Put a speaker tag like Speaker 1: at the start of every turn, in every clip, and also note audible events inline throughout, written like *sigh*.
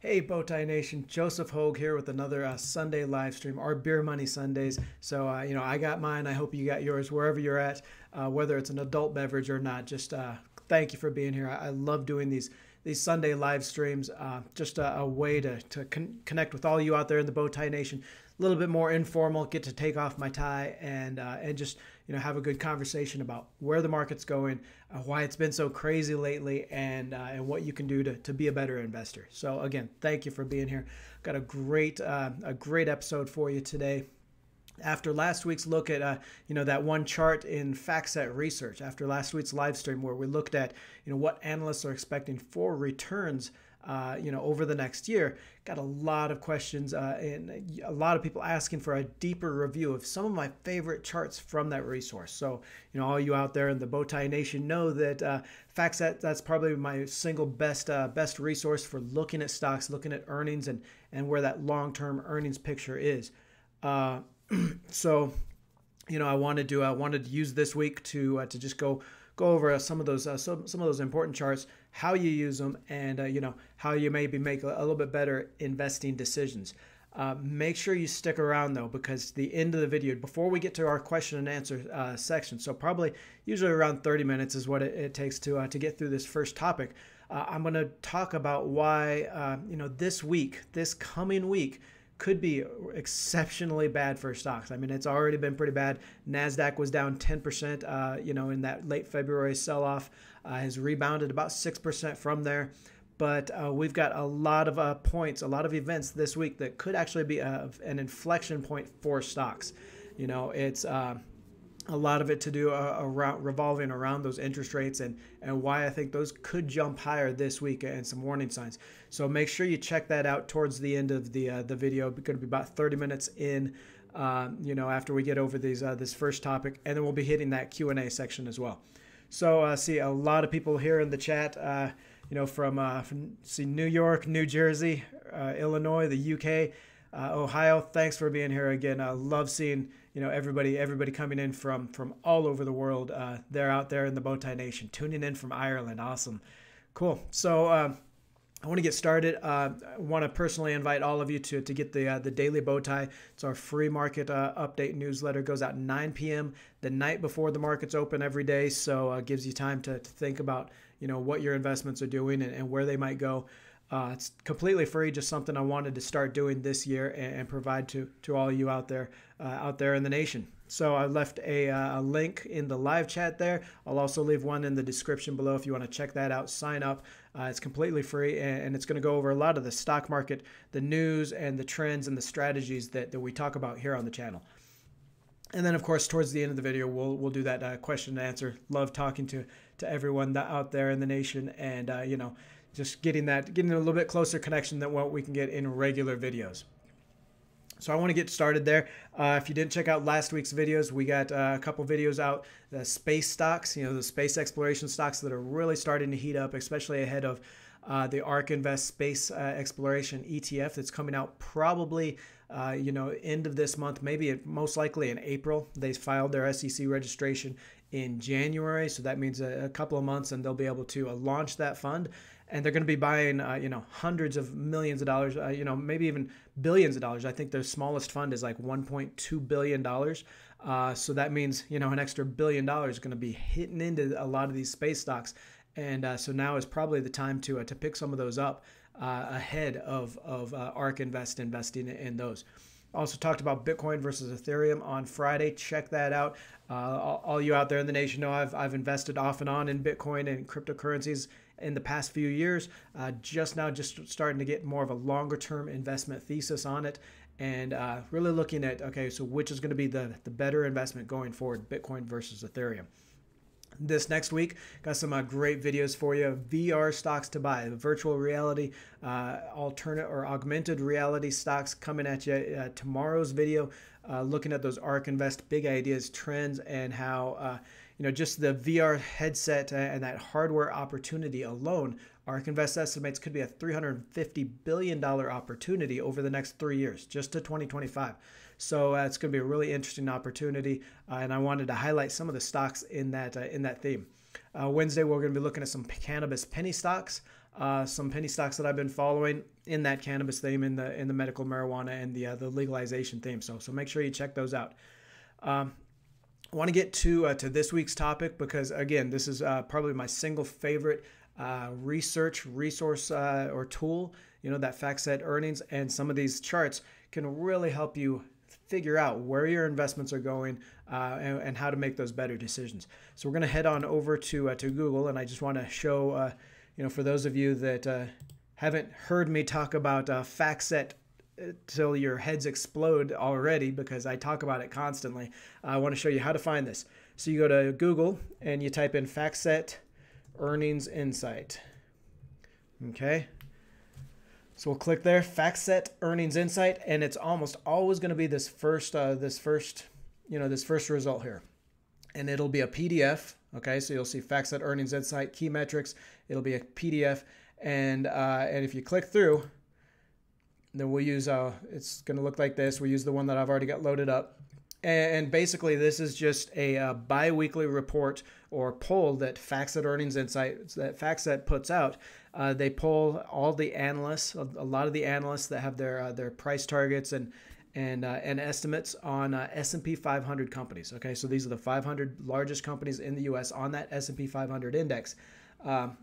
Speaker 1: Hey, Bowtie Nation, Joseph Hogue here with another uh, Sunday live stream, our Beer Money Sundays. So, uh, you know, I got mine. I hope you got yours wherever you're at, uh, whether it's an adult beverage or not. Just uh, thank you for being here. I, I, love doing these these Sunday live streams. Uh, just a, a, way to, to con- connect with all you out there in the Bowtie Nation a little bit more informal, get to take off my tie and uh, and just you know have a good conversation about where the market's going, uh, why it's been so crazy lately, and uh, and what you can do to, to be a better investor. So again, thank you for being here. Got a great uh, a great episode for you today. After last week's look at uh, you know that one chart in FactSet Research, after last week's live stream where we looked at you know what analysts are expecting for returns uh, you know, over the next year. Got a lot of questions uh, and a lot of people asking for a deeper review of some of my favorite charts from that resource. So, you know, all you out there in the Bowtie Nation know that uh, FactSet that's probably my single best uh, best resource for looking at stocks, looking at earnings, and and where that long term earnings picture is. Uh, *clears throat* so, you know, I wanted to I wanted to use this week to uh, to just go go over some of those uh, some, some of those important charts, how you use them, and uh, you know how you maybe make a, little bit better investing decisions. Uh, make sure you stick around though, because the end of the video, before we get to our question and answer uh, section, so probably usually around 30 minutes is what it, it takes to uh, to get through this first topic. Uh, I'm going to talk about why you know this week, this coming week could be exceptionally bad for stocks. I mean, it's already been pretty bad. Nasdaq was down 10%, uh, you know, in that late February sell-off. Uh, has rebounded about 6% from there. But uh, we've got a lot of uh, points, a lot of events this week that could actually be a, an inflection point for stocks. You know, it's uh, a lot of it to do uh, around revolving around those interest rates and and why I think those could jump higher this week and some warning signs. So make sure you check that out towards the end of the uh, the video. It's going to be about 30 minutes in. Uh, you know, after we get over these uh, this first topic, and then we'll be hitting that Q and A section as well. So uh, see a lot of people here in the chat. Uh, you know, from, from see New York, New Jersey, Illinois, the UK. Uh, Ohio, thanks for being here again. I love seeing you know everybody everybody coming in from from all over the world. Uh, they're out there in the Bowtie Nation, tuning in from Ireland. Awesome, cool. So. Uh, I want to get started. Uh, I want to personally invite all of you to, to get the uh, the daily bow tie. It's our free market uh, update newsletter. It goes out 9 p.m. the night before the markets open every day, so it uh, gives you time to, to think about you know what your investments are doing and, and where they might go. Uh, it's completely free, just something I wanted to start doing this year and, and provide to, to all you out there uh, out there in the nation. So I left a, uh, a, link in the live chat there. I'll also leave one in the description below if you want to check that out. Sign up. Uh, it's completely free and, and it's going to go over a lot of the stock market, the news, and the trends and the strategies that, that we talk about here on the channel. And then, of course, towards the end of the video, we'll we'll do that uh, question and answer. Love talking to to everyone that out there in the nation, and uh, you know, just getting that, getting a little bit closer connection than what we can get in regular videos. So I want to get started there. Uh, if you didn't check out last week's videos, we got uh, a couple videos out. The space stocks, you know, the space exploration stocks that are really starting to heat up, especially ahead of uh, the ARK Invest Space uh, Exploration ETF that's coming out probably, uh, you know, end of this month, maybe most likely in April. They filed their SEC registration in January, so that means a, a couple of months, and they'll be able to uh, launch that fund and they're going to be buying, uh, you know, hundreds of millions of dollars, uh, you know, maybe even billions of dollars. I think their smallest fund is like 1.2 billion dollars. Uh, so that means, you know, an extra billion dollars is going to be hitting into a lot of these space stocks, and uh, so now is probably the time to uh, to pick some of those up uh, ahead of of ARK Invest investing in those. Also talked about Bitcoin versus Ethereum on Friday. Check that out. Uh, all, all, you out there in the nation know I've, I've invested off and on in Bitcoin and cryptocurrencies in the past few years. Uh, just now, just starting to get more of a longer term investment thesis on it and uh, really looking at okay, so which is going to be the, the better investment going forward, Bitcoin versus Ethereum. This next week, got some uh, great videos for you. VR stocks to buy, virtual reality, uh, alternate or augmented reality stocks coming at you. Uh, tomorrow's video, uh, looking at those ARK Invest big ideas, trends, and how uh, you know, just the VR headset and that hardware opportunity alone, ARK Invest estimates could be a $350 billion opportunity over the next three years, just to 2025. So uh, it's going to be a really interesting opportunity, uh, and I wanted to highlight some of the stocks in that uh, in that theme. Uh, Wednesday, we're going to be looking at some cannabis penny stocks. uh, some penny stocks that I've been following in that cannabis theme, in the in the medical marijuana and the uh, the legalization theme. So so make sure you check those out. Um, I want to get to uh, to this week's topic because again, this is uh, probably my single favorite uh, research resource uh, or tool. You know that FactSet earnings and some of these charts can really help you figure out where your investments are going uh, and, and, how to make those better decisions. So we're going to head on over to uh, to Google, and I just want to show, you know, for those of you that haven't heard me talk about FactSet till your heads explode already because I talk about it constantly. I want to show you how to find this. So you go to Google and you type in FactSet Earnings Insight. Okay. So we'll click there, FactSet Earnings Insight, and it's almost always going to be this first, uh, this first, you know, this first result here, and it'll be a PDF. Okay, so you'll see FactSet Earnings Insight key metrics. It'll be a PDF, and uh, and if you click through, then we'll use uh, it's going to look like this. We use the one that I've already got loaded up, and basically this is just a uh, biweekly report or poll that FactSet Earnings Insight that FactSet puts out uh, they poll all the analysts, a lot of the analysts that have their uh, their price targets and and uh, and estimates on uh, S&P 500 companies. Okay, so these are the 500 largest companies in the U.S. on that S&P 500 index. Um,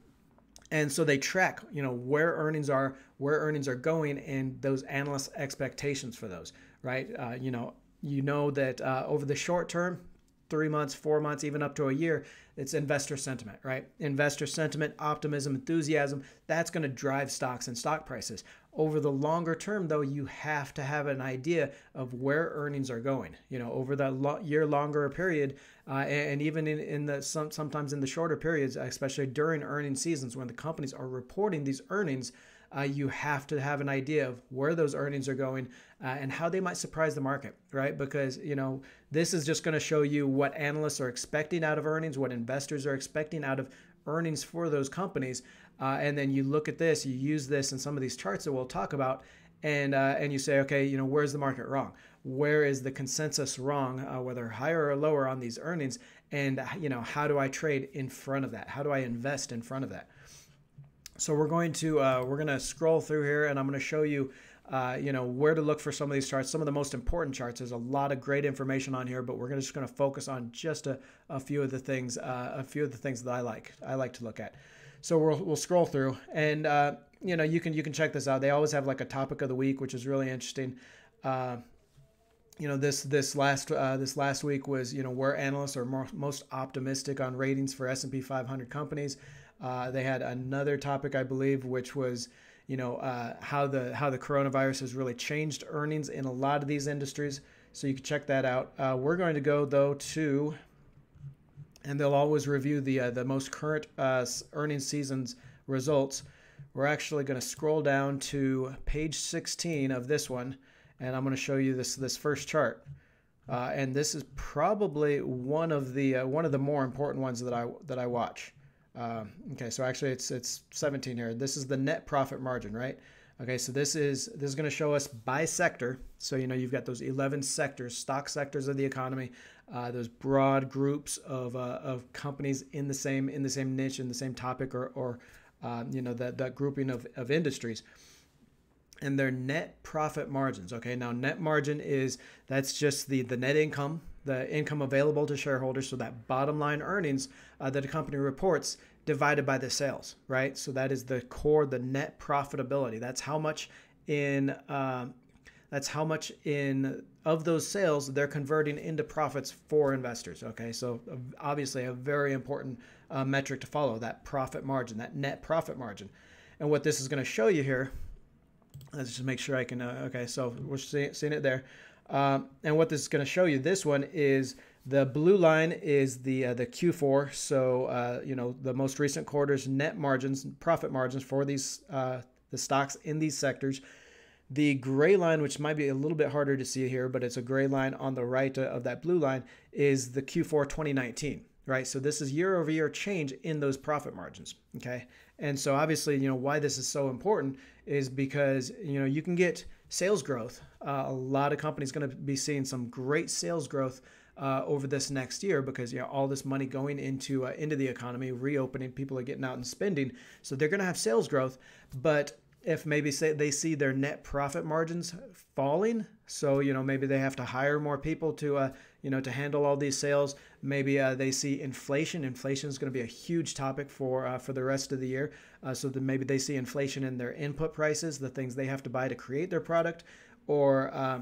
Speaker 1: and so they track, you know, where earnings are, where earnings are going, and those analyst expectations for those, right? Uh, you know, you know that uh, over the short term, three months, four months, even up to a year, it's investor sentiment, right? Investor sentiment, optimism, enthusiasm, that's going to drive stocks and stock prices. Over the longer term, though, you have to have an idea of where earnings are going. You know, over the lo- year longer period, uh, and, even in, in the some, sometimes in the shorter periods, especially during earning seasons when the companies are reporting these earnings, uh, you have to have an idea of where those earnings are going uh, and how they might surprise the market, right? Because, you know, this is just going to show you what analysts are expecting out of earnings, what investors are expecting out of earnings for those companies. Uh, and then you look at this, you use this in some of these charts that we'll talk about, and uh, and you say, okay, you know, where's the market wrong? Where is the consensus wrong, uh, whether higher or lower on these earnings? And you know, how do I trade in front of that? How do I invest in front of that? So we're going to uh, we're going to scroll through here, and I'm going to show you. Uh, you know where to look for some of these charts. Some of the most important charts. There's a lot of great information on here but we're just going to focus on just a, a few of the things uh, a few of the things that i like i like to look at. So we'll, we'll scroll through and uh, you know you can you can check this out. They always have like a topic of the week which is really interesting. Uh, you know this this last uh, this last week was you know where analysts are more, most optimistic on ratings for S&P 500 companies. Uh, they had another topic, I believe, which was you know uh, how the how the coronavirus has really changed earnings in a lot of these industries. So you can check that out. Uh, we're going to go though to, and they'll always review the uh, the most current uh, earnings seasons results. We're actually going to scroll down to page 16 of this one, and I'm going to show you this this first chart. Uh, and this is probably one of the uh, one of the more important ones that I that I watch. Um, okay, so actually it's it's 17 here. This is the net profit margin, right? Okay, so this is this is going to show us by sector. So you know you've got those 11 sectors, stock sectors of the economy, uh, those broad groups of, uh, of companies in the same in the same niche in the same topic or, or uh, you know that that grouping of, of industries and their net profit margins. Okay, now net margin is that's just the the net income the income available to shareholders, so that bottom line earnings uh, that a company reports divided by the sales, right? So that is the core, the net profitability. That's how much in uh, that's how much in of those sales they're converting into profits for investors. Okay, so uh, obviously a very important uh, metric to follow that profit margin, that net profit margin. And what this is going to show you here, let's just make sure I can. Uh, okay, so we're see, seeing it there. Um, and what this is going to show you, this one is the blue line is the uh, the Q4. So uh, you know the most recent quarters net margins, profit margins for these uh, the stocks in these sectors. The gray line, which might be a little bit harder to see here, but it's a gray line on the right of that blue line, is the Q4 2019 right? So this is year over year change in those profit margins, okay? And so obviously, you know, why this is so important is because, you know, you can get sales growth. Uh, a lot of companies going to be seeing some great sales growth uh, over this next year because you know all this money going into uh, into the economy, reopening, people are getting out and spending, so they're going to have sales growth. But if maybe say they see their net profit margins falling, so you know maybe they have to hire more people to uh, you know to handle all these sales. Maybe uh, they see inflation. Inflation is going to be a huge topic for uh, for the rest of the year. Uh, so that maybe they see inflation in their input prices, the things they have to buy to create their product, or uh,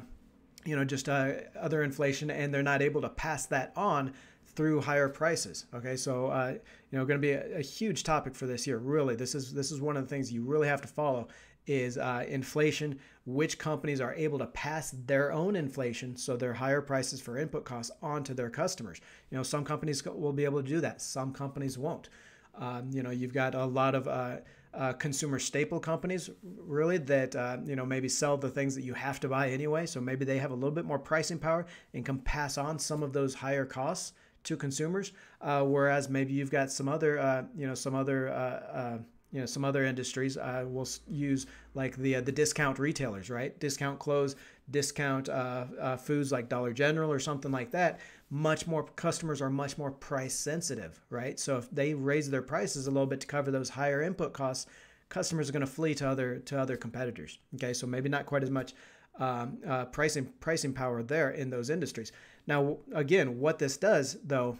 Speaker 1: you know just uh, other inflation, and they're not able to pass that on through higher prices. Okay, so uh, you know, going to be a, a, huge topic for this year. Really, this is this is one of the things you really have to follow is uh, inflation. Which companies are able to pass their own inflation, so their higher prices for input costs, onto their customers. You know, some companies will be able to do that. Some companies won't. Um, you know, you've got a lot of uh, uh, consumer staple companies really that uh, you know maybe sell the things that you have to buy anyway so maybe they have a little bit more pricing power and can pass on some of those higher costs to consumers, uh, whereas maybe you've got some other, uh, you know, some other, uh, uh you know, some other industries uh, will use like the uh, the discount retailers, right? Discount clothes, discount foods like Dollar General or something like that. Much more customers are much more price sensitive, right? So if they raise their prices a little bit to cover those higher input costs, customers are going to flee to other to other competitors. Okay, so maybe not quite as much um, uh, pricing pricing power there in those industries. Now, again, what this does, though,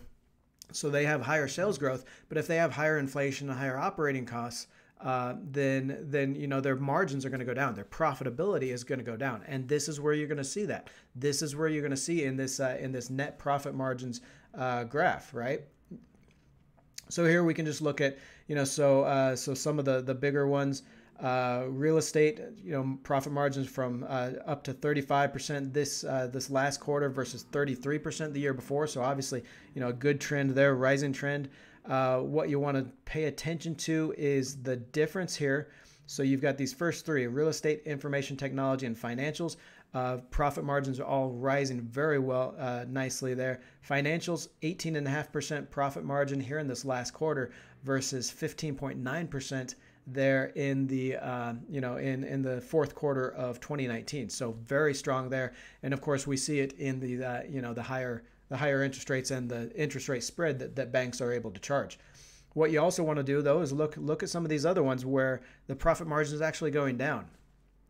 Speaker 1: so they have higher sales growth, but if they have higher inflation and higher operating costs, uh, then then you know their margins are going to go down. Their profitability is going to go down, and this is where you're going to see that. This is where you're going to see in this uh, in this net profit margins uh, graph, right? So here we can just look at you know so uh, so some of the the bigger ones. Uh, real estate, you know, profit margins from uh, up to 35% this uh, this last quarter versus 33% the year before. So obviously, you know, a good trend there, rising trend. Uh, what you want to pay attention to is the difference here. So you've got these first three: real estate, information technology, and financials. Uh, profit margins are all rising very well, uh, nicely there. Financials, 18.5% profit margin here in this last quarter versus 15.9% there in the uh, you know in in the fourth quarter of 2019. So very strong there, and of course we see it in the uh, you know the higher the higher interest rates and the interest rate spread that, that banks are able to charge. What you also want to do though is look look at some of these other ones where the profit margin is actually going down.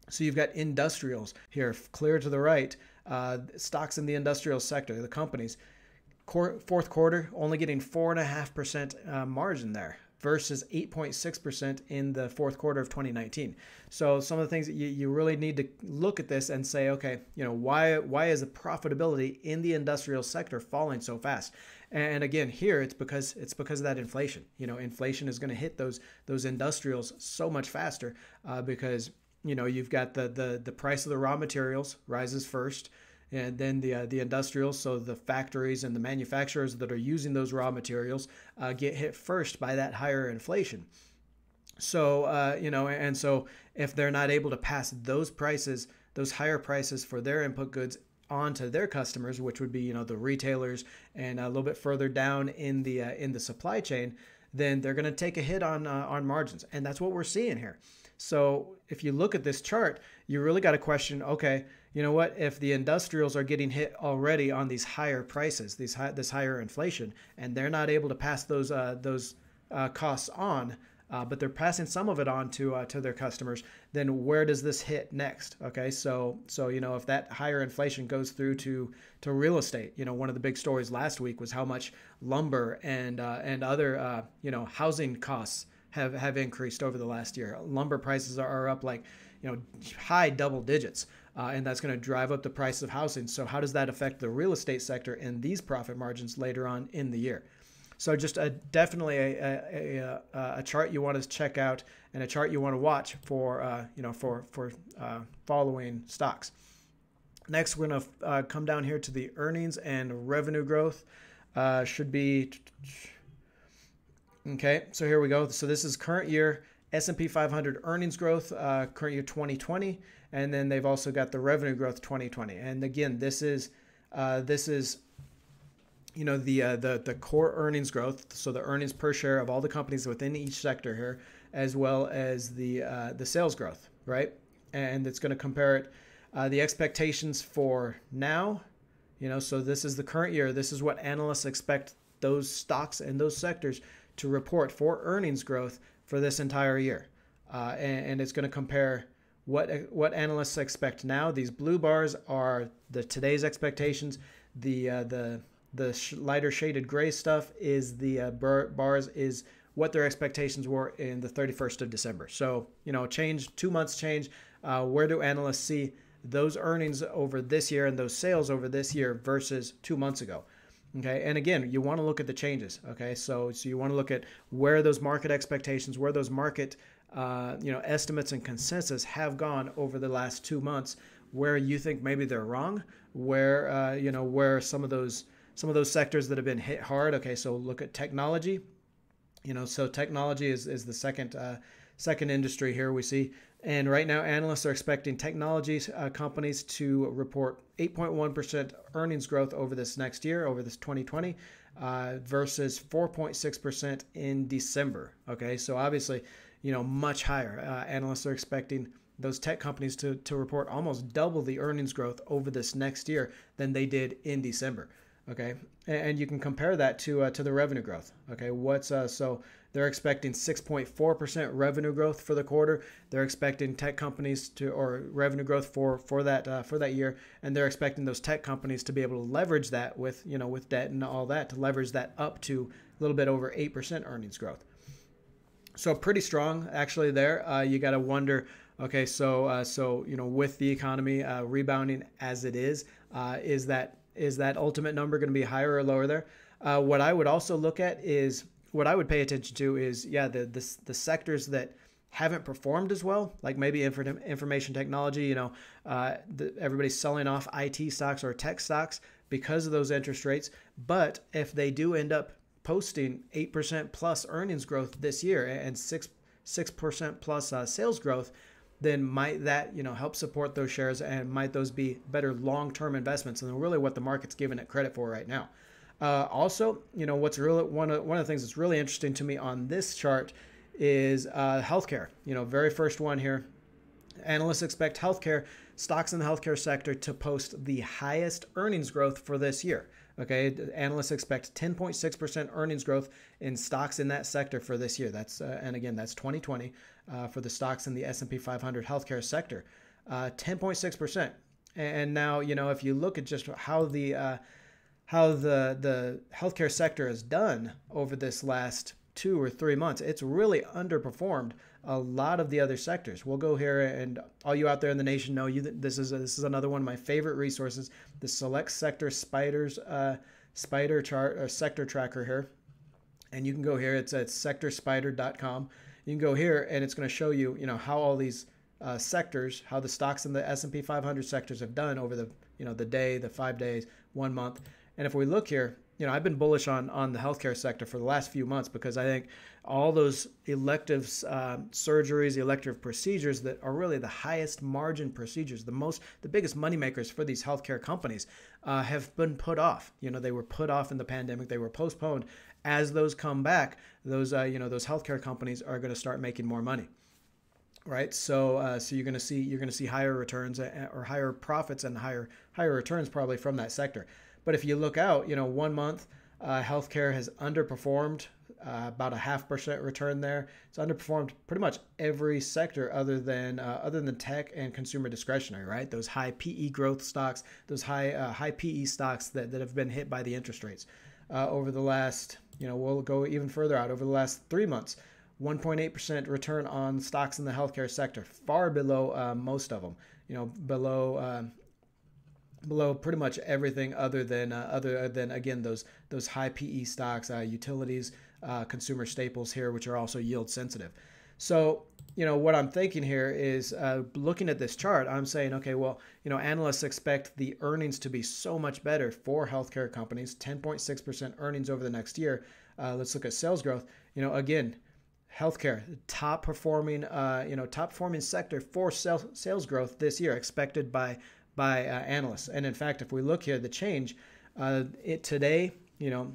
Speaker 1: So you've got industrials here, clear to the right, uh, stocks in the industrial sector, the companies. Fourth quarter only getting four and a half percent uh, margin there versus 8.6% in the fourth quarter of 2019. So some of the things that you, you really need to look at this and say, okay, you know, why why is the profitability in the industrial sector falling so fast? And again, here it's because it's because of that inflation. You know, inflation is going to hit those those industrials so much faster uh, because you know you've got the the the price of the raw materials rises first and then the uh, the industrials, so the factories and the manufacturers that are using those raw materials, uh, get hit first by that higher inflation. So uh, you know, and so if they're not able to pass those prices, those higher prices for their input goods onto their customers, which would be you know the retailers and a little bit further down in the uh, in the supply chain, then they're going to take a hit on uh, on margins, and that's what we're seeing here. So if you look at this chart, you really got to question, okay you know what? If the industrials are getting hit already on these higher prices, these high, this higher inflation, and they're not able to pass those uh, those uh, costs on, uh, but they're passing some of it on to uh, to their customers, then where does this hit next? Okay, so so you know if that higher inflation goes through to to real estate, you know one of the big stories last week was how much lumber and uh, and other uh, you know housing costs have have increased over the last year. Lumber prices are, are up like you know high double digits uh, and that's going to drive up the price of housing. So, how does that affect the real estate sector and these profit margins later on in the year? So, just a, definitely a, a, a, a chart you want to check out and a chart you want to watch for uh, you know for for uh, following stocks. Next, we're going to uh, come down here to the earnings and revenue growth. Uh, should be okay. So here we go. So this is current year S&P 500 earnings growth, uh, current year 2020, and then they've also got the revenue growth 2020. And again, this is uh, this is you know the uh, the the core earnings growth, so the earnings per share of all the companies within each sector here, as well as the uh, the sales growth, right? And it's going to compare it uh, the expectations for now You know, so this is the current year. This is what analysts expect those stocks and those sectors to report for earnings growth for this entire year. Uh, and, and, it's going to compare what what analysts expect now. These blue bars are the today's expectations. The uh, the the sh- lighter shaded gray stuff is the uh, bar- bars is what their expectations were in the 31st of December. So you know, change two months change. Uh, where do analysts see those earnings over this year and those sales over this year versus two months ago? Okay, and again, you want to look at the changes. Okay, so so you want to look at where those market expectations, where those market uh, you know estimates and consensus have gone over the last two months, where you think maybe they're wrong, where uh, you know where some of those some of those sectors that have been hit hard. Okay, so look at technology. You know, so technology is is the second uh, second industry here we see and right now, analysts are expecting technology uh, companies to report 8.1% earnings growth over this next year, over this 2020, uh, versus 4.6% in December. Okay, so obviously, you know, much higher. Uh, analysts are expecting those tech companies to, to report almost double the earnings growth over this next year than they did in December. Okay, and you can compare that to uh, to the revenue growth. Okay, what's uh, so they're expecting 6.4% revenue growth for the quarter. They're expecting tech companies to or revenue growth for for that uh, for that year, and they're expecting those tech companies to be able to leverage that with you know with debt and all that to leverage that up to a little bit over 8% earnings growth. So pretty strong actually there. Uh, you got to wonder. Okay, so uh, so you know with the economy uh, rebounding as it is, uh, is that is that ultimate number going to be higher or lower there? Uh, what I would also look at is what I would pay attention to is yeah the the, the sectors that haven't performed as well, like maybe information technology. You know, uh, the, everybody's selling off IT stocks or tech stocks because of those interest rates. But if they do end up posting eight percent plus earnings growth this year and six six percent plus uh, sales growth, then might that you know help support those shares and might those be better long-term investments and really what the market's giving it credit for right now. Uh, also, you know what's really one of one of the things that's really interesting to me on this chart is uh, healthcare. You know, very first one here. Analysts expect healthcare stocks in the healthcare sector to post the highest earnings growth for this year. Okay, analysts expect 10.6% earnings growth in stocks in that sector for this year. That's uh, and again that's 2020 uh, for the stocks in the S&P 500 healthcare sector, 10.6%. Uh, and now you know if you look at just how the uh, how the the healthcare sector has done over this last two or three months, it's really underperformed a lot of the other sectors. We'll go here, and all you out there in the nation know you. This is a, this is another one of my favorite resources, the Select Sector Spiders uh, Spider chart or sector tracker here, and you can go here. It's at sectorspider.com. You can go here, and it's going to show you, you know, how all these uh, sectors, how the stocks in the S&P 500 sectors have done over the, you know, the day, the five days, one month. And if we look here, you know, I've been bullish on on the healthcare sector for the last few months because I think all those elective uh, surgeries, elective procedures that are really the highest margin procedures, the most, the biggest money makers for these healthcare companies, uh, have been put off. You know, they were put off in the pandemic, they were postponed. As those come back, those uh, you know those healthcare companies are going to start making more money right? So uh, so you're going to see you're going to see higher returns uh, or higher profits and higher higher returns probably from that sector. But if you look out, you know, one month, uh, healthcare has underperformed uh, about a half percent return there. It's underperformed pretty much every sector other than uh, other than tech and consumer discretionary, right? Those high PE growth stocks, those high uh, high PE stocks that, that have been hit by the interest rates uh, over the last, you know, we'll go even further out over the last three months. 1.8% return on stocks in the healthcare sector, far below uh, most of them. You know, below um, below pretty much everything other than uh, other than again those those high PE stocks, uh, utilities, uh, consumer staples here, which are also yield sensitive. So you know what I'm thinking here is uh, looking at this chart. I'm saying, okay, well, you know, analysts expect the earnings to be so much better for healthcare companies, 10.6% earnings over the next year. Uh, let's look at sales growth. You know, again, healthcare top performing uh, you know top performing sector for sales, sales growth this year expected by by uh, analysts. And in fact, if we look here, the change uh, it today, you know,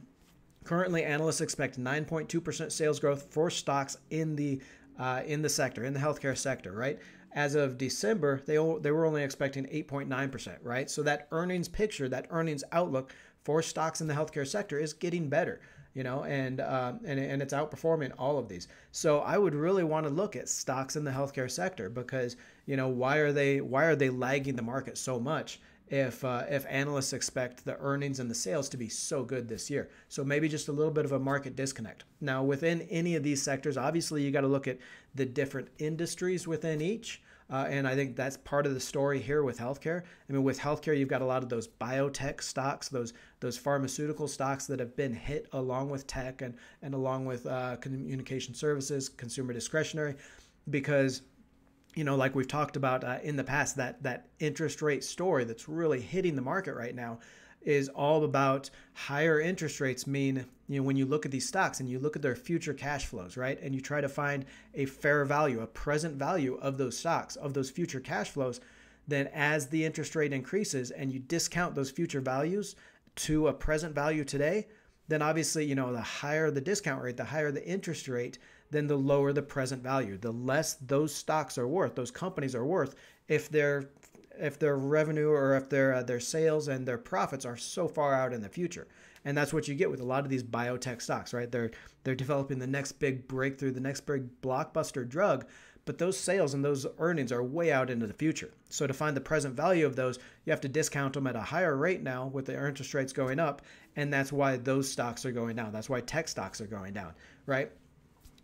Speaker 1: currently analysts expect 9.2% sales growth for stocks in the uh, in the sector, in the healthcare sector, right? as of December, they they were only expecting 8.9%, right? So that earnings picture, that earnings outlook for stocks in the healthcare sector is getting better you know, and um, and and it's outperforming all of these. So I would really want to look at stocks in the healthcare sector because you know why are they why are they lagging the market so much? If uh, if analysts expect the earnings and the sales to be so good this year, so maybe just a little bit of a market disconnect. Now within any of these sectors, obviously you got to look at the different industries within each. Uh, and I think that's part of the story here with healthcare. I mean, with healthcare, you've got a lot of those biotech stocks, those those pharmaceutical stocks that have been hit along with tech and and along with uh, communication services, consumer discretionary, because you know, like we've talked about uh, in the past, that that interest rate story that's really hitting the market right now is all about higher interest rates mean you know when you look at these stocks and you look at their future cash flows right? And you try to find a fair value a present value of those stocks of those future cash flows then as the interest rate increases and you discount those future values to a present value today then obviously you know the higher the discount rate the higher the interest rate then the lower the present value the less those stocks are worth those companies are worth if they're if their revenue or if their uh, their sales and their profits are so far out in the future. And that's what you get with a lot of these biotech stocks, right? They're they're developing the next big breakthrough, the next big blockbuster drug, but those sales and those earnings are way out into the future. So to find the present value of those, you have to discount them at a higher rate now with the interest rates going up, and that's why those stocks are going down. That's why tech stocks are going down, right?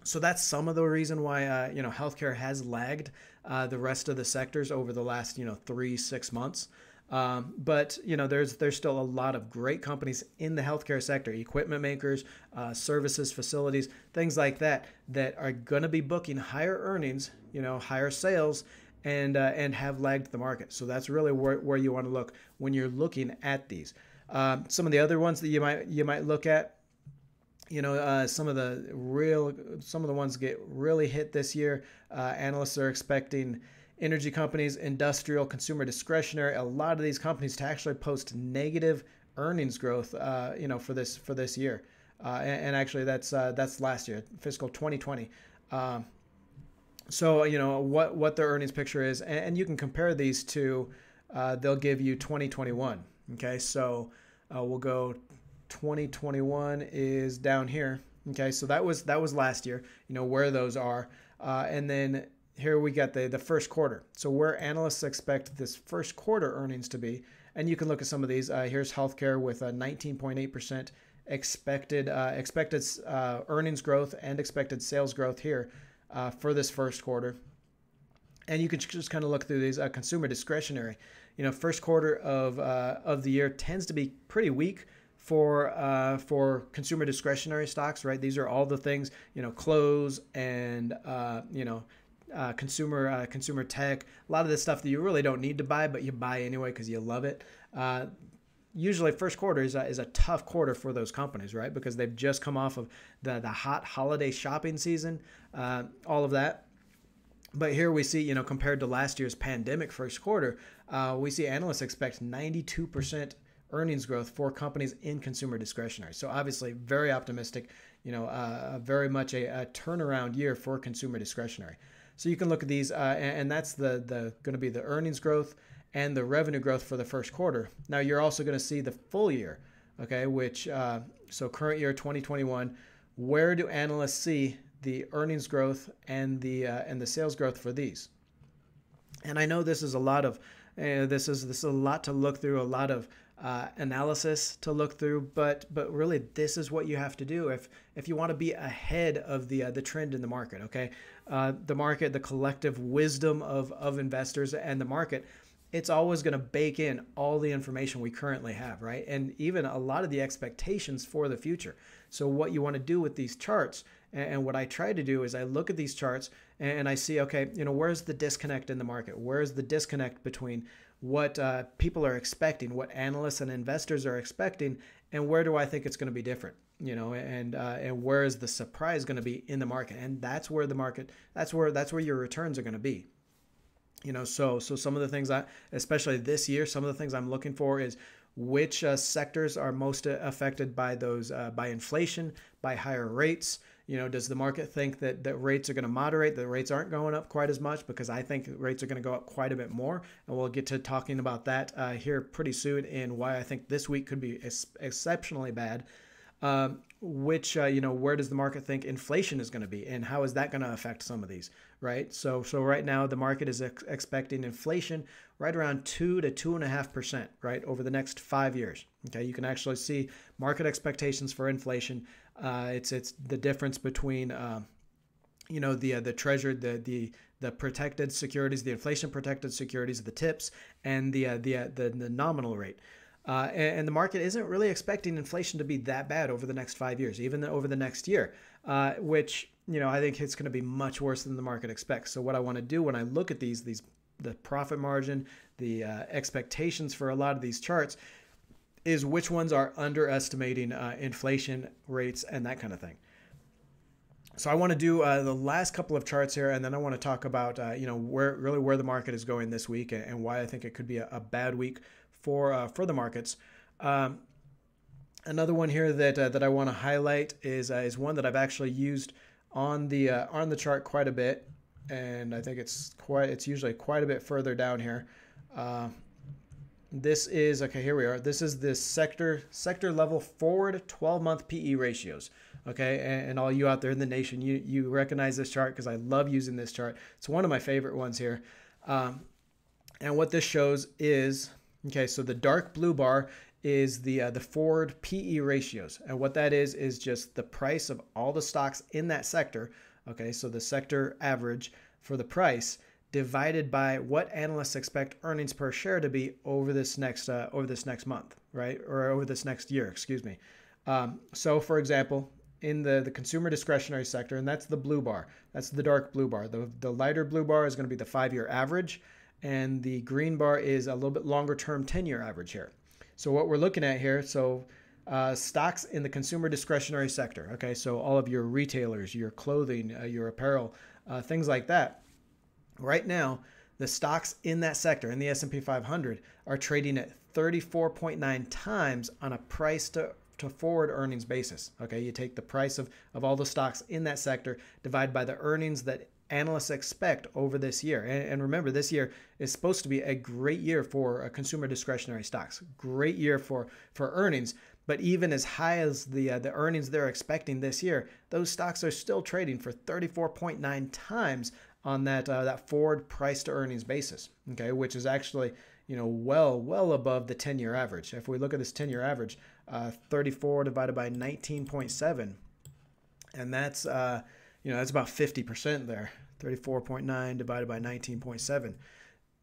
Speaker 1: So that's some of the reason why uh, you know healthcare has lagged uh, the rest of the sectors over the last you know three six months. Um, but you know there's there's still a lot of great companies in the healthcare sector, equipment makers, uh, services, facilities, things like that that are going to be booking higher earnings, you know, higher sales, and uh, and have lagged the market. So that's really where, where you want to look when you're looking at these. Um, some of the other ones that you might you might look at you know, uh, some of the real, some of the ones get really hit this year. Uh, analysts are expecting energy companies, industrial, consumer discretionary, a lot of these companies to actually post negative earnings growth. Uh, you know, for this for this year, uh, and, and, actually that's uh, that's last year, fiscal 2020. Um, so you know what what their earnings picture is, and, and you can compare these to. Uh, they'll give you 2021. Okay, so we'll go 2021 is down here. Okay, so that was that was last year. You know where those are, uh, and then here we got the the first quarter. So where analysts expect this first quarter earnings to be, and you can look at some of these. Uh, here's healthcare with a 19.8 percent expected uh, expected uh, earnings growth and expected sales growth here uh, for this first quarter. And you can just kind of look through these. Uh, consumer discretionary, you know, first quarter of of the year tends to be pretty weak for uh, for consumer discretionary stocks, right? These are all the things you know, clothes and uh, you know, uh, consumer uh, consumer tech. A lot of this stuff that you really don't need to buy, but you buy anyway because you love it. Uh, usually, first quarter is a, is a tough quarter for those companies, right? Because they've just come off of the the hot holiday shopping season, uh, all of that. But here we see, you know, compared to last year's pandemic first quarter, we see analysts expect 92 percent earnings growth for companies in consumer discretionary. So obviously, very optimistic. You know, uh, very much a, a, turnaround year for consumer discretionary. So you can look at these, uh, and, and, that's the the going to be the earnings growth and the revenue growth for the first quarter. Now you're also going to see the full year, okay? Which uh, so current year 2021. Where do analysts see the earnings growth and the uh, and the sales growth for these? And I know this is a lot of uh, this is this is a lot to look through, a lot of uh, analysis to look through, but but really this is what you have to do if if you want to be ahead of the uh, the trend in the market. Okay, uh, the market, the collective wisdom of of investors and the market. It's always going to bake in all the information we currently have, right? And even a lot of the expectations for the future. So, what you want to do with these charts, and what I try to do is I look at these charts and I see, okay, you know, where's the disconnect in the market? Where's the disconnect between what uh, people are expecting, what analysts and investors are expecting, and where do I think it's going to be different? You know, and uh, and where is the surprise going to be in the market? And that's where the market, that's where that's where your returns are going to be. You know, so so some of the things I, especially this year, some of the things I'm looking for is which uh, sectors are most affected by those uh, by inflation, by higher rates. You know, does the market think that, that rates are going to moderate, that rates aren't going up quite as much? Because I think rates are going to go up quite a bit more. And we'll get to talking about that uh, here pretty soon and why I think this week could be ex- exceptionally bad. Um, which uh, you know where does the market think inflation is going to be and how is that going to affect some of these right so so right now the market is ex- expecting inflation right around two to two and a half percent right over the next five years okay you can actually see market expectations for inflation uh, it's it's the difference between uh, you know the uh, the treasured the the the protected securities the inflation protected securities the tips and the uh, the, uh, the the nominal rate uh, and, the market isn't really expecting inflation to be that bad over the next five years, even over the next year, uh, which you know I think it's going to be much worse than the market expects. So what I want to do when I look at these these the profit margin, the uh, expectations for a lot of these charts, is which ones are underestimating uh, inflation rates and that kind of thing. So I want to do uh, the last couple of charts here, and then I want to talk about uh, you know where really where the market is going this week and, and why I think it could be a, a bad week for uh, for the markets. Um, another one here that uh, that I want to highlight is uh, is one that I've actually used on the on the chart quite a bit, and I think it's quite it's usually quite a bit further down here. This is okay. Here we are. This is the sector sector level forward 12 month PE ratios. Okay, and, and all you out there in the nation, you you recognize this chart because I love using this chart. It's one of my favorite ones here. Um, and what this shows is Okay, so the dark blue bar is the uh, the forward PE ratios, and what that is is just the price of all the stocks in that sector. Okay, so the sector average for the price divided by what analysts expect earnings per share to be over this next uh, over this next month, right, or over this next year, excuse me. Um, so, for example, in the, the consumer discretionary sector, and that's the blue bar. That's the dark blue bar. The, the lighter blue bar is going to be the five year average and the green bar is a little bit longer term 10 year average here. So what we're looking at here, so uh, stocks in the consumer discretionary sector. Okay, so all of your retailers, your clothing, uh, your apparel, uh, things like that. Right now, the stocks in that sector in the S&P 500 are trading at 34.9 times on a price to to forward earnings basis. Okay, you take the price of, of all the stocks in that sector, divide by the earnings that analysts expect over this year. And, and, remember, this year is supposed to be a great year for uh, consumer discretionary stocks, great year for for earnings. But even as high as the uh, the earnings they're expecting this year, those stocks are still trading for 34.9 times on that uh, that forward price to earnings basis. Okay, which is actually you know well well above the 10 year average. If we look at this 10 year average, uh, 34 divided by 19.7, and that's uh, you know, that's about 50% there. 34.9 divided by 19.7.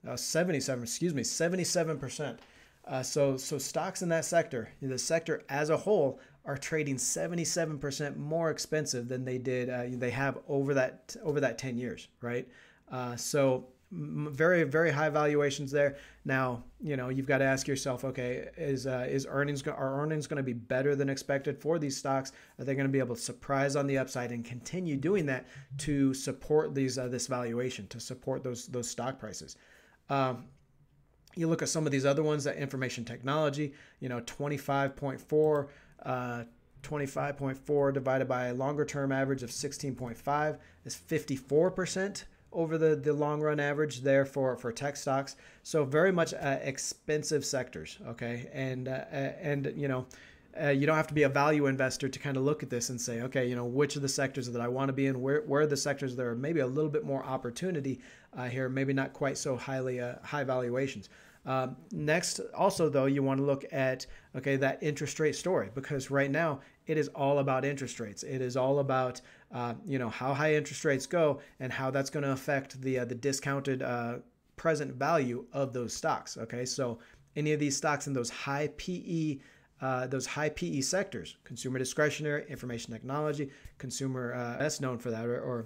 Speaker 1: Uh, 77, excuse me, 77%. Uh, so, so stocks in that sector, the sector as a whole, are trading 77% more expensive than they did. Uh, they have over that over that 10 years, right? Uh, so very very high valuations there. Now you know you've got to ask yourself, okay, is uh, is earnings are earnings going to be better than expected for these stocks? Are they going to be able to surprise on the upside and continue doing that to support these uh, this valuation to support those those stock prices? Um, you look at some of these other ones that information technology, you know, 25.4. Uh, 25.4 divided by a longer term average of 16.5 is 54% over the, the long run average there for, for tech stocks. So very much uh, expensive sectors, okay? And, uh, and you know, uh, you don't have to be a value investor to kind of look at this and say, okay, you know, which of the sectors that I want to be in? Where, where are the sectors that are maybe a little bit more opportunity uh, here, maybe not quite so highly uh, high valuations. Um, next, also though, you want to look at okay that interest rate story because right now it is all about interest rates. It is all about uh, you know how high interest rates go and how that's going to affect the uh, the discounted uh, present value of those stocks. Okay, so any of these stocks in those high PE uh, those high PE sectors, consumer discretionary, information technology, consumer uh, best known for that, or, or,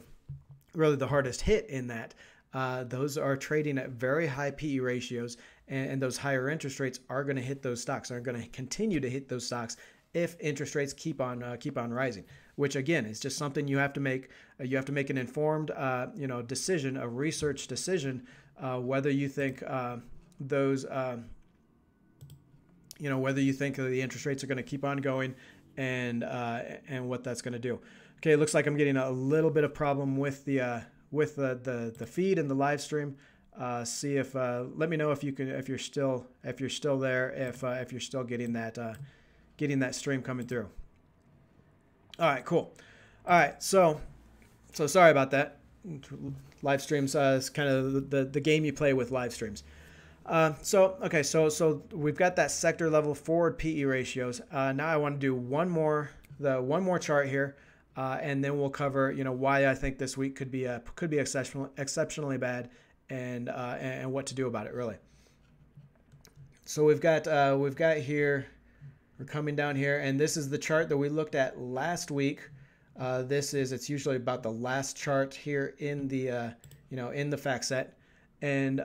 Speaker 1: really the hardest hit in that. Uh, those are trading at very high PE ratios, and, and those higher interest rates are going to hit those stocks, are going to continue to hit those stocks if interest rates keep on uh, keep on rising. Which again is just something you have to make. Uh, you have to make an informed, uh, you know, decision, a research decision, uh, whether you think uh, those, um, you know, whether you think the interest rates are going to keep on going, and and what that's going to do. Okay, it looks like I'm getting a little bit of problem with the uh, with the, the the feed and the live stream. Uh, see if uh, let me know if you can if you're still if you're still there if uh, if you're still getting that uh, getting that stream coming through. All right, cool. All right, so so sorry about that. Live streams uh, is kind of the, the game you play with live streams. Uh, so okay, so so we've got that sector level forward PE ratios. Uh, now I want to do one more the one more chart here, uh, and then we'll cover you know why I think this week could be a could be exceptional, exceptionally bad, and uh, and what to do about it really. So we've got uh, we've got here, we're coming down here, and this is the chart that we looked at last week. Uh, this is it's usually about the last chart here in the you know in the FactSet, and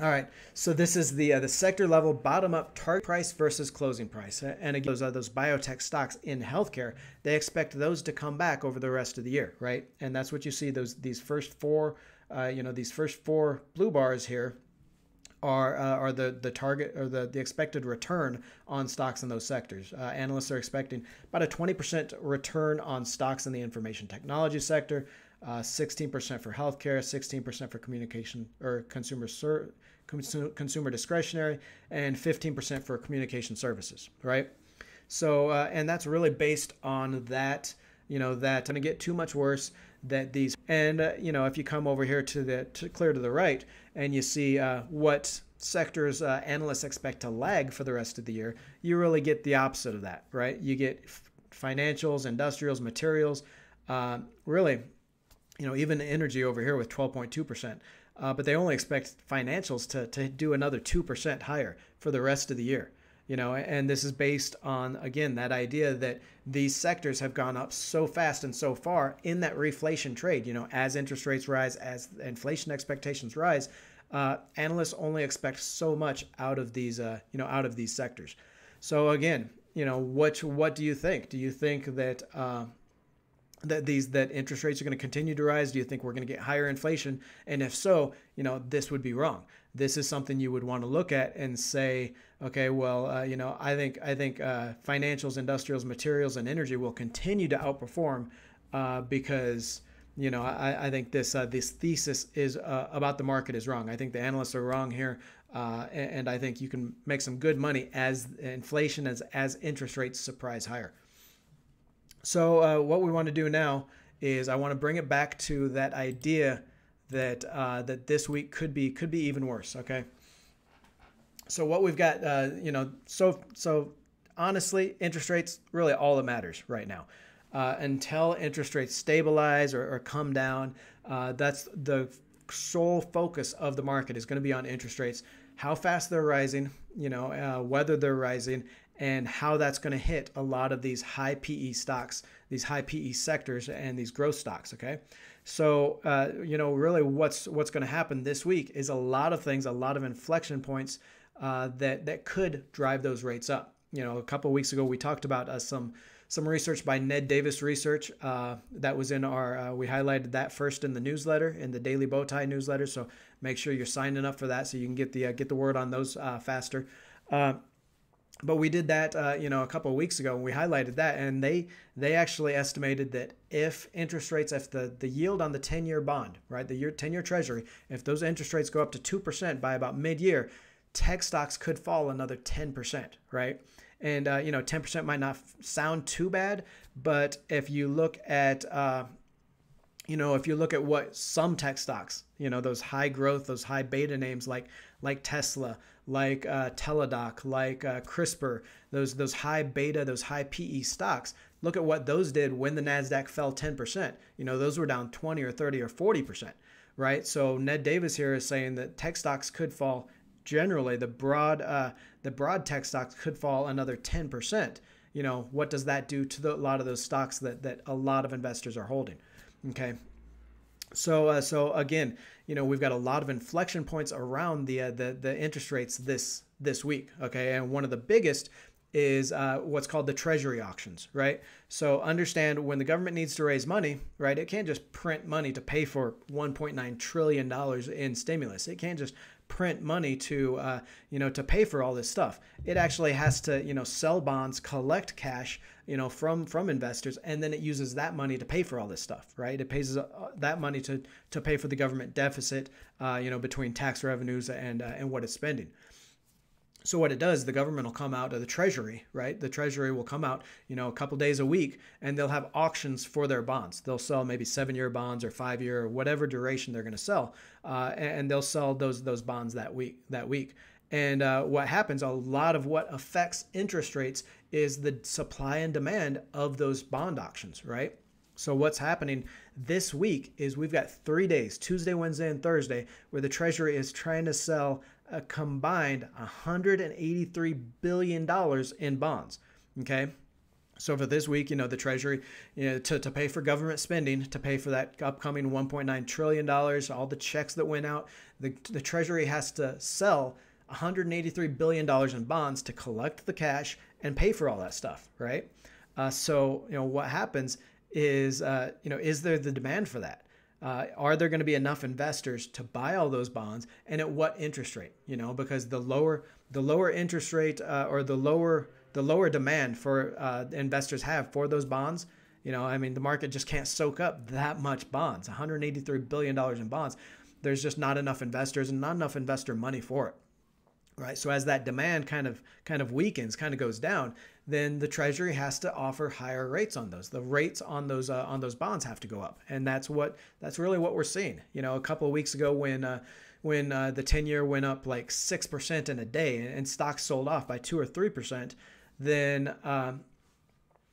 Speaker 1: all right, so this is the uh, the sector level bottom up target price versus closing price, and again, those are those biotech stocks in healthcare. They expect those to come back over the rest of the year, right? And that's what you see. Those these first four, uh, you know, these first four blue bars here are uh, are the the target or the the expected return on stocks in those sectors. Uh, analysts are expecting about a 20% return on stocks in the information technology sector, uh, 16% for healthcare, 16% for communication or consumer ser- consumer discretionary, and 15% for communication services, right? So, uh, and that's really based on that, you know, that going to get too much worse that these, and, uh, you know, if you come over here to the, to clear to the right and you see uh, what sectors uh, analysts expect to lag for the rest of the year, you really get the opposite of that, right? You get financials, industrials, materials, uh, really you know, even energy over here with 12.2%. Uh, but they only expect financials to, to do another 2% higher for the rest of the year. You know, and this is based on, again, that idea that these sectors have gone up so fast and so far in that reflation trade. You know, as interest rates rise, as inflation expectations rise, uh, analysts only expect so much out of these, uh, you know, out of these sectors. So again, you know, what what do you think? Do you think that uh, that these that interest rates are going to continue to rise? Do you think we're going to get higher inflation? And if so, you know this would be wrong. This is something you would want to look at and say, okay, well, uh, you know, I think I think uh, financials, industrials, materials, and energy will continue to outperform uh, because you know I, I think this uh, this thesis is uh, about the market is wrong. I think the analysts are wrong here. Uh, and, and I think you can make some good money as inflation as as interest rates surprise higher. So uh, what we want to do now is I want to bring it back to that idea that uh, that this week could be could be even worse. Okay. So what we've got, uh, you know, so so honestly, interest rates really all that matters right now. Uh, until interest rates stabilize or, or come down, uh, that's the sole focus of the market is going to be on interest rates, how fast they're rising, you know, uh, whether they're rising, and how that's going to hit a lot of these high PE stocks, these high PE sectors, and these growth stocks. Okay, so uh, you know really what's what's going to happen this week is a lot of things, a lot of inflection points uh, that that could drive those rates up. You know, a couple weeks ago we talked about uh, some some research by Ned Davis Research uh, that was in our uh, we highlighted that first in the newsletter in the Daily Bow-Tie newsletter. So make sure you're signing up for that so you can get the uh, get the word on those faster but we did that uh, you know a couple of weeks ago and we highlighted that and they they actually estimated that if interest rates if the the yield on the 10 year bond right the year 10 year treasury if those interest rates go up to 2% by about mid year tech stocks could fall another 10% right? And uh, you know 10% might not sound too bad but if you look at uh, you know if you look at what some tech stocks you know those high growth those high beta names like like tesla like uh, Teladoc, like uh, CRISPR, those those high beta, those high PE stocks. Look at what those did when the Nasdaq fell 10%. You know, those were down 20 or 30 or 40%, right? So Ned Davis here is saying that tech stocks could fall generally the broad uh, the broad tech stocks could fall another 10%. You know, what does that do to the, a lot of those stocks that that a lot of investors are holding? Okay. So uh, so again, you know we've got a lot of inflection points around the uh, the the interest rates this this week. Okay, and one of the biggest is uh, what's called the treasury auctions, right? So understand when the government needs to raise money, right? It can't just print money to pay for 1.9 trillion dollars in stimulus. It can't just print money to uh, you know to pay for all this stuff. It actually has to you know sell bonds, collect cash you know from from investors, and then it uses that money to pay for all this stuff, right? It pays uh, that money to to pay for the government deficit, uh, you know between tax revenues and uh, and what it's spending. So what it does, the government will come out of the treasury, right? The treasury will come out, you know, a couple days a week, and they'll have auctions for their bonds. They'll sell maybe seven-year bonds or five-year or whatever duration they're going to sell, uh, and they'll sell those those bonds that week that week. And uh, what happens, a lot of what affects interest rates is the supply and demand of those bond auctions, right? So what's happening this week is we've got three days, Tuesday, Wednesday, and Thursday, where the Treasury is trying to sell a combined $183 billion in bonds. Okay. So for this week, you know, the Treasury, you know, to, to pay for government spending, to pay for that upcoming $1.9 trillion, all the checks that went out, the, the Treasury has to sell $183 billion in bonds to collect the cash and pay for all that stuff, right? Uh, so, you know, what happens is, uh, you know, is there the demand for that? uh, are there going to be enough investors to buy all those bonds and at what interest rate you know because the lower the lower interest rate uh, or the lower the lower demand for uh, investors have for those bonds you know i mean the market just can't soak up that much bonds 183 billion dollars in bonds there's just not enough investors and not enough investor money for it right? So as that demand kind of kind of weakens kind of goes down then the treasury has to offer higher rates on those. The rates on those uh, on those bonds have to go up. And that's what that's really what we're seeing. You know a couple of weeks ago when uh, when uh, the 10 year went up like 6% in a day and stocks sold off by 2 or 3% then um,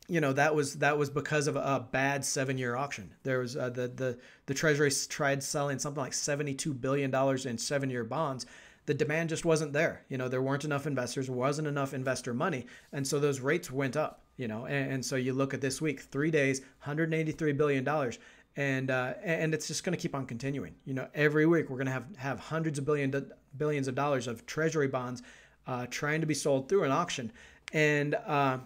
Speaker 1: you know that was that was because of a bad seven year auction. There was uh, the the the Treasury tried selling something like seventy two billion dollars in seven year bonds, the demand just wasn't there. You know, there weren't enough investors, wasn't enough investor money, and so those rates went up. You know, and, and so you look at this week, three days, 183 billion dollars, and uh, and it's just going to keep on continuing. You know, every week we're going to have have hundreds of billion billions of dollars of treasury bonds uh, trying to be sold through an auction, and uh,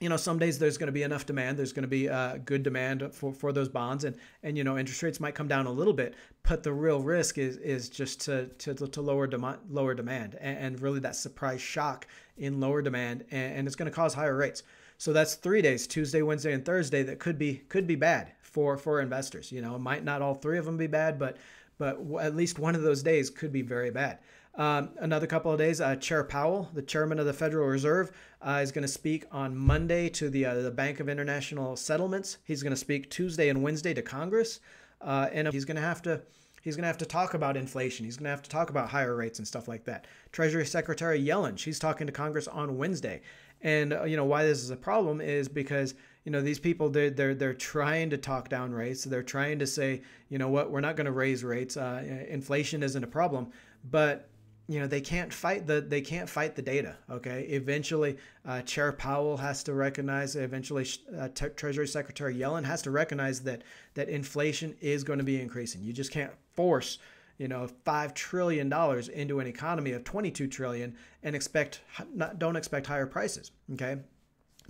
Speaker 1: you know, some days there's going to be enough demand. There's going to be uh, good demand for, for those bonds, and and you know, interest rates might come down a little bit. But the real risk is is just to to, to lower demand, lower demand, and, and, really that surprise shock in lower demand, and, and it's going to cause higher rates. So that's three days: Tuesday, Wednesday, and Thursday. That could be could be bad for for investors. You know, it might not all three of them be bad, but but at least one of those days could be very bad. Um, another couple of days, uh, Chair Powell, the chairman of the Federal Reserve, uh, is going to speak on Monday to the uh, the Bank of International Settlements. He's going to speak Tuesday and Wednesday to Congress, uh, and he's going to have to he's going to have to talk about inflation. He's going to have to talk about higher rates and stuff like that. Treasury Secretary Yellen, she's talking to Congress on Wednesday, and uh, you know why this is a problem is because you know these people they're they're they're trying to talk down rates. They're trying to say you know what we're not going to raise rates. Uh, inflation isn't a problem, but you know they can't fight the they can't fight the data okay? Eventually uh, chair powell has to recognize eventually uh, T- treasury secretary yellen has to recognize that that inflation is going to be increasing. You just can't force you know 5 trillion dollars into an economy of 22 trillion and expect not, don't expect higher prices okay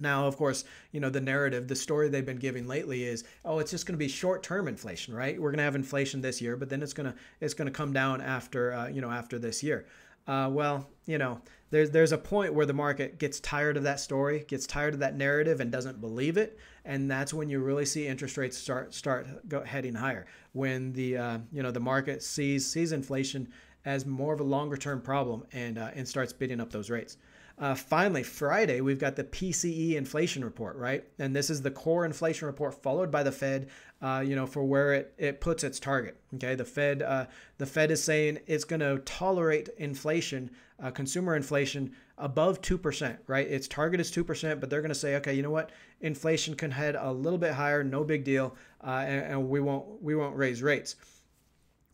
Speaker 1: now, of course, you know, the narrative, the story they've been giving lately is, oh, it's just going to be short-term inflation, right? We're going to have inflation this year, but then it's going to it's going to come down after, uh, you know, after this year. Uh, well, you know, there's there's a point where the market gets tired of that story, gets tired of that narrative, and doesn't believe it, and that's when you really see interest rates start start heading higher. When the uh, you know the market sees sees inflation as more of a longer term problem and uh, and starts bidding up those rates. Uh, finally, Friday, we've got the PCE inflation report, right? And this is the core inflation report followed by the Fed, uh, you know, for where it, it puts its target. Okay, the Fed uh, the Fed is saying it's going to tolerate inflation, uh, consumer inflation above two percent, right? Its target is two percent, but they're going to say, okay, you know what? Inflation can head a little bit higher, no big deal, uh, and, and we won't we won't raise rates.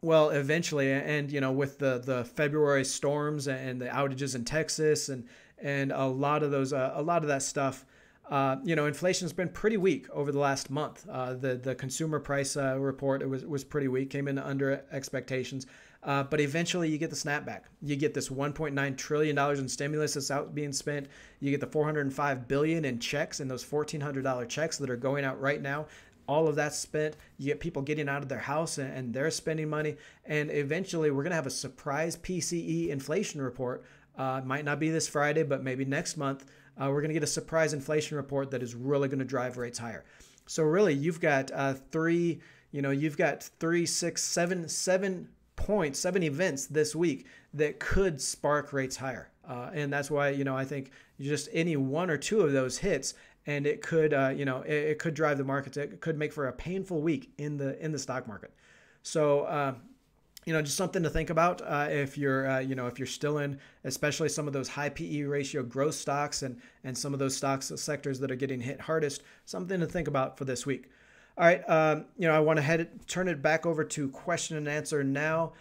Speaker 1: Well, eventually, and you know, with the the February storms and the outages in Texas and and a lot of those uh, a lot of that stuff uh, you know, inflation's been pretty weak over the last month. Uh, the the consumer price uh, report it was was pretty weak, came in under expectations. Uh, but eventually, you get the snapback. You get this 1.9 trillion dollars in stimulus that's out being spent. You get the 405 billion in checks and those $1,400 checks that are going out right now. All of that's spent. You get people getting out of their house and, and they're spending money. And eventually, we're going to have a surprise PCE inflation report. Uh, might not be this Friday, but maybe next month uh, we're going to get a surprise inflation report that is really going to drive rates higher. So really, you've got uh, three, you know, you've got three, six, seven, seven points, seven events this week that could spark rates higher. Uh, and that's why, you know, I think just any one or two of those hits and it could, uh, you know, it, it, could drive the markets. It could make for a painful week in the in the stock market. So, uh, you know, just something to think about uh, if you're, uh, you know, if you're still in, especially some of those high PE ratio growth stocks and and some of those stocks sectors that are getting hit hardest. Something to think about for this week. All right, um, you know, I want to head turn it back over to question and answer now.